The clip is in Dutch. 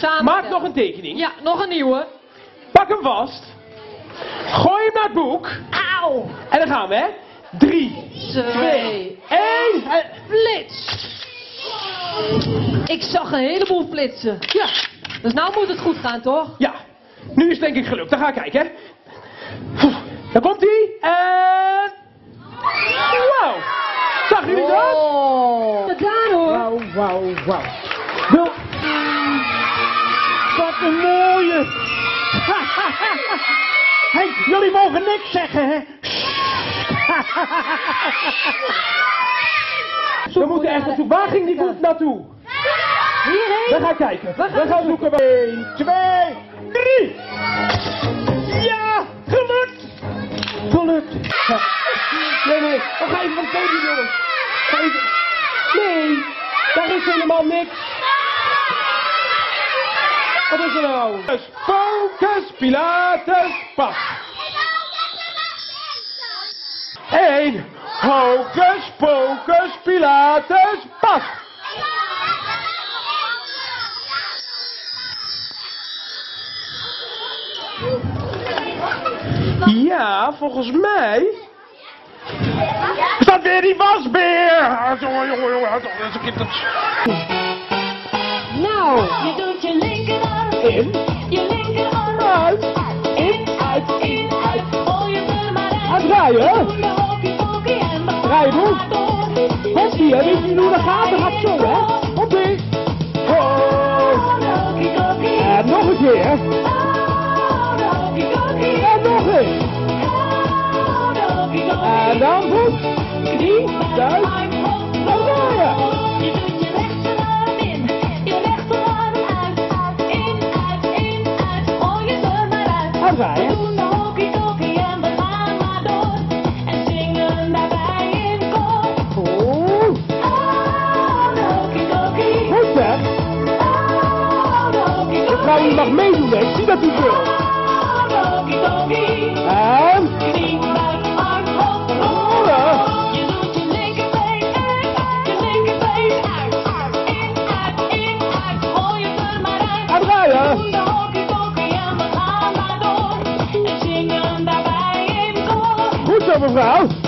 Samen Maak tellen. nog een tekening. Ja, nog een nieuwe. Pak hem vast. Gooi hem naar het boek. Auw. En dan gaan we, hè. Drie, Twee. één. En... Flits. Ik zag een heleboel flitsen. Ja, Dus nou moet het goed gaan, toch? ja. Nu is het denk ik gelukt. Dan ga ik kijken, hè. Daar komt hij. En... Wauw. Zag jullie dat? Gedaan hoor. Wauw, wauw, wauw. Een mooie. Henk, jullie mogen niks zeggen, hè? We moeten echt naartoe. Waar ging die voet naartoe? Hierheen. We gaan kijken. We We gaan gaan, zoeken. 1, 2, 3. Ja, gelukt. Gelukt. Nee, nee. Oh, ga even van het podium, jongens. Ga even. Nee, daar is helemaal niks. Wat is er nou? Pas. 1. Hocus pocus Pilates, pas. Ja, volgens mij. Dat weer die wasbeer? Ah, Jongen, jongen, jongen. Dat is. Nou. Je In, je linkerarm uit, in, uit, in, uit. Gooi je er maar uit. hè? En Draai door. Hoppie, hè? Weet je hoe dat gaat? Dat gaat zo, hè? Hoppie. En nog een keer. Hockey. En nog eens. En dan goed. Knie, duim. Uitdraaien. doen en we gaan maar door. En zingen daarbij in koor. Goed. Oh, de. Goed? Oh, de vrouw die mag meedoen? Ik zie dat u wil. Mevrouw.